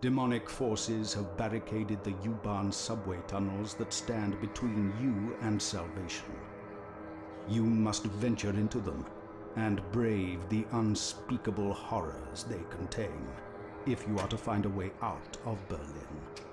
Demonic forces have barricaded the U-Bahn subway tunnels that stand between you and salvation. You must venture into them and brave the unspeakable horrors they contain if you are to find a way out of Berlin.